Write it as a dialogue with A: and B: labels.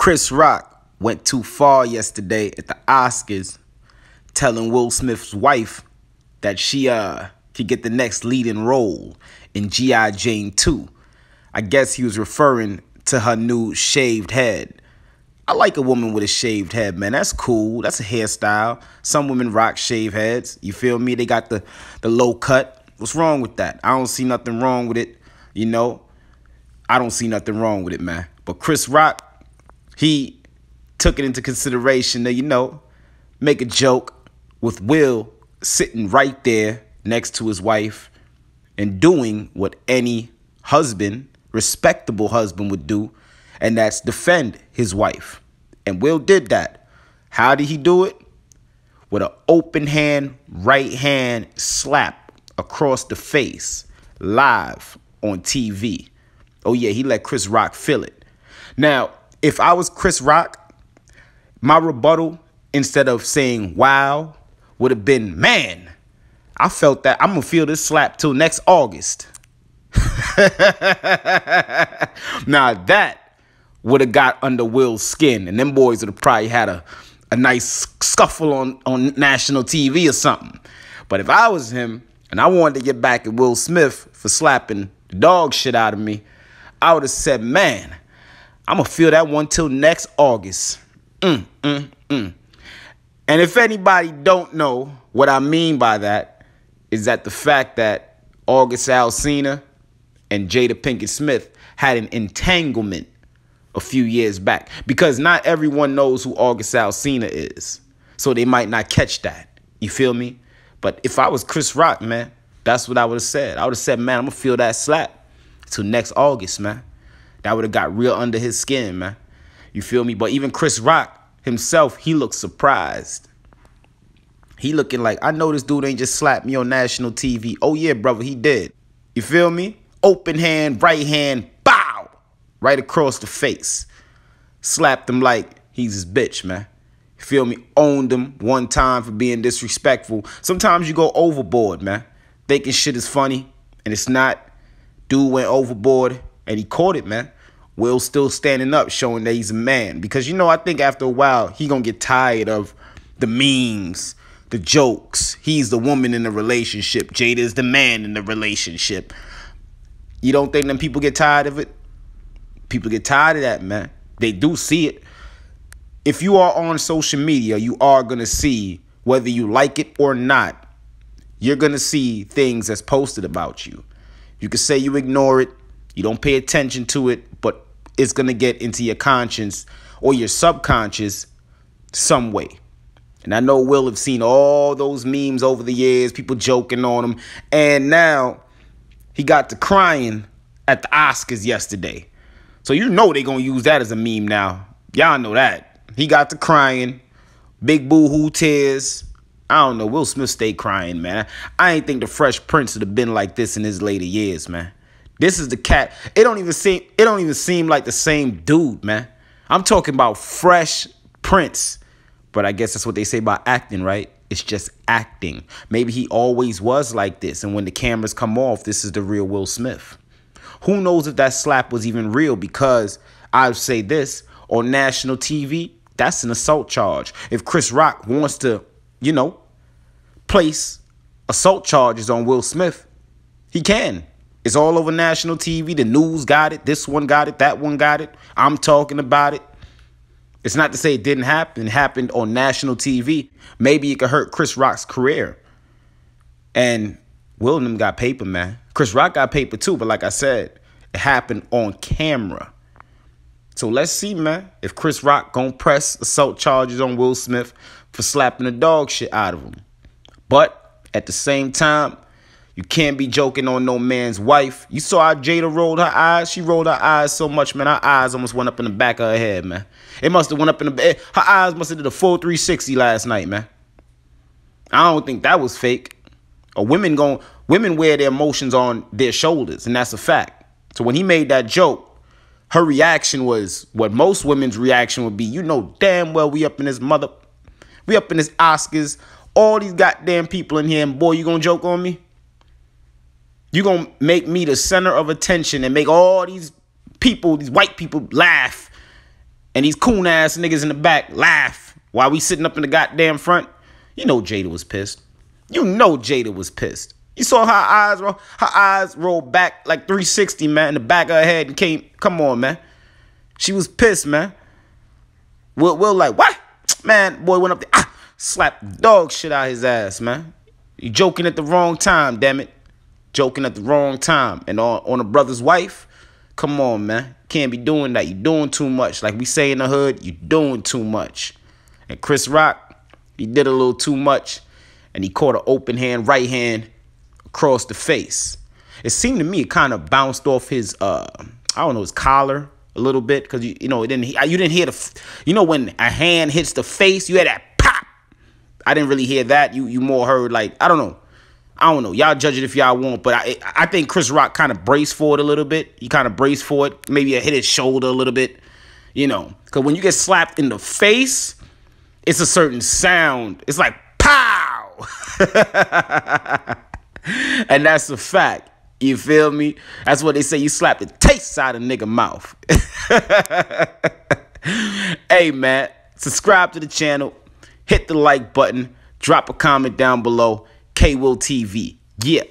A: Chris Rock went too far yesterday at the Oscars, telling Will Smith's wife that she uh could get the next leading role in G.I. Jane 2. I guess he was referring to her new shaved head. I like a woman with a shaved head, man. That's cool. That's a hairstyle. Some women rock shaved heads. You feel me? They got the, the low cut. What's wrong with that? I don't see nothing wrong with it. You know, I don't see nothing wrong with it, man. But Chris Rock, he took it into consideration to, you know, make a joke with Will sitting right there next to his wife and doing what any husband, respectable husband, would do, and that's defend his wife. And Will did that. How did he do it? With an open hand, right hand slap across the face, live on TV. Oh, yeah, he let Chris Rock feel it. Now, if I was Chris Rock, my rebuttal, instead of saying wow, would have been, man, I felt that I'm to feel this slap till next August. now, that would have got under Will's skin, and them boys would have probably had a, a nice scuffle on, on national TV or something. But if I was him and I wanted to get back at Will Smith for slapping the dog shit out of me, I would have said, man, I'm to feel that one till next August. Mm, mm, mm. And if anybody don't know what I mean by that, is that the fact that August Alsina and Jada Pinkett Smith had an entanglement a few years back. Because not everyone knows who August Alsina is. So they might not catch that. You feel me? But if I was Chris Rock, man, that's what I would have said. I would have said, man, I'm to feel that slap till next August, man. That would have got real under his skin, man. You feel me? But even Chris Rock himself, he looked surprised. He looking like, I know this dude ain't just slapped me on national TV. Oh, yeah, brother, he did. You feel me? Open hand, right hand, bow, right across the face. Slapped him like he's his bitch, man. You feel me? Owned him one time for being disrespectful. Sometimes you go overboard, man. Thinking shit is funny, and it's not. Dude went overboard, and he caught it, man. Will still standing up, showing that he's a man. Because, you know, I think after a while, he gonna get tired of the memes, the jokes. He's the woman in the relationship. Jada is the man in the relationship. You don't think them people get tired of it? People get tired of that, man. They do see it. If you are on social media, you are to see, whether you like it or not, you're to see things that's posted about you. You can say you ignore it, you don't pay attention to it, but it's going to get into your conscience or your subconscious some way. And I know Will have seen all those memes over the years, people joking on him. And now he got to crying at the Oscars yesterday. So you know they're gonna use that as a meme now. Y'all know that. He got to crying, big boo-hoo tears. I don't know. Will Smith stayed crying, man. I ain't think the Fresh Prince would have been like this in his later years, man. This is the cat. It don't even seem. It don't even seem like the same dude, man. I'm talking about Fresh Prince. But I guess that's what they say about acting, right? It's just acting. Maybe he always was like this, and when the cameras come off, this is the real Will Smith. Who knows if that slap was even real? Because I say this on national TV, that's an assault charge. If Chris Rock wants to, you know, place assault charges on Will Smith, he can. It's all over national TV. The news got it. This one got it. That one got it. I'm talking about it. It's not to say it didn't happen. It happened on national TV. Maybe it could hurt Chris Rock's career. And Will and them got paper, man. Chris Rock got paper too, but like I said, it happened on camera. So let's see, man, if Chris Rock gonna press assault charges on Will Smith for slapping the dog shit out of him. But at the same time, you can't be joking on no man's wife. You saw how Jada rolled her eyes. She rolled her eyes so much, man. Her eyes almost went up in the back of her head, man. It must have went up in the. Her eyes must have did a full 360 last night, man. I don't think that was fake. Or women going women wear their emotions on their shoulders, and that's a fact. So when he made that joke, her reaction was what most women's reaction would be. You know damn well we up in this mother, we up in this Oscars. All these goddamn people in here, and boy, you gonna joke on me? You gonna make me the center of attention and make all these people, these white people, laugh and these coon ass niggas in the back laugh while we sitting up in the goddamn front, you know Jada was pissed. You know Jada was pissed. You saw her eyes roll, her eyes roll back like 360, man, in the back of her head and came, come on, man. She was pissed, man. Will, Will like, what? Man, boy went up there, ah, slapped dog shit out his ass, man. You joking at the wrong time, damn it. Joking at the wrong time. And on, on a brother's wife, come on, man. Can't be doing that. You're doing too much. Like we say in the hood, you're doing too much. And Chris Rock, he did a little too much. And he caught an open hand, right hand across the face. It seemed to me it kind of bounced off his, uh, I don't know, his collar a little bit because you, you know it didn't. You didn't hear the, you know, when a hand hits the face, you had that pop. I didn't really hear that. You you more heard like I don't know. I don't know. Y'all judge it if y'all want, but I I think Chris Rock kind of braced for it a little bit. He kind of braced for it. Maybe it hit his shoulder a little bit. You know, because when you get slapped in the face, it's a certain sound. It's like pow, and that's a fact. You feel me? That's what they say. You slap the taste out of nigga mouth. hey man, subscribe to the channel, hit the like button, drop a comment down below. K Will TV. Yeah.